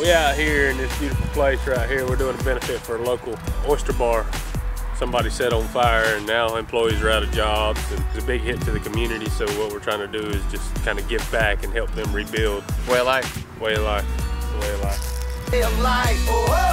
We out here in this beautiful place right here. We're doing a benefit for a local oyster bar. Somebody set on fire and now employees are out of jobs. It's a big hit to the community. So what we're trying to do is just kind of give back and help them rebuild. Way of life. Way of life. Way of life. Way of life. Oh, oh.